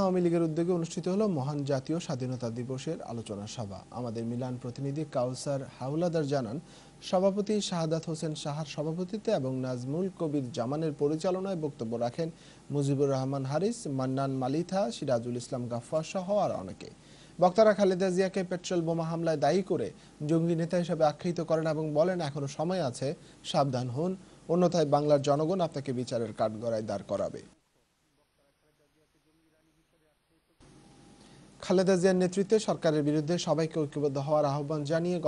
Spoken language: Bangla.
আওয়ামী লীগের উদ্যোগে অনুষ্ঠিত হলো মহান জাতীয় স্বাধীনতা দিবসের আলোচনা সভা। আমাদের মিলান প্রতিনিধি কাউসার হাওলাদার জানান, সভাপতি শাহাদাত হোসেন সাহার সভাপতিত্বে এবং নাজমুল কবির জামানের পরিচালনায় বক্তব্য রাখেন মুজিবুর রহমান হারিস, মান্নান মালিথা, সিরাজুল ইসলাম গাফফার সহ আর অনেকে। বক্তারা খালেদা জিয়াকে পেট্রোল বোমা হামলায় দায়ী করে জঙ্গি নেতা হিসেবে আখ্যায়িত করেন এবং বলেন, এখনও সময় আছে, সাবধান হন। অন্যথায় বাংলার জনগণ আপনাকে বিচারের কাঠগড়ায় দাঁড় করাবে। খালেদা জিয়ার নেতৃত্বে সরকারের বিরুদ্ধে সবাইকে ঐক্যবদ্ধ হওয়ার আহ্বান জানিয়ে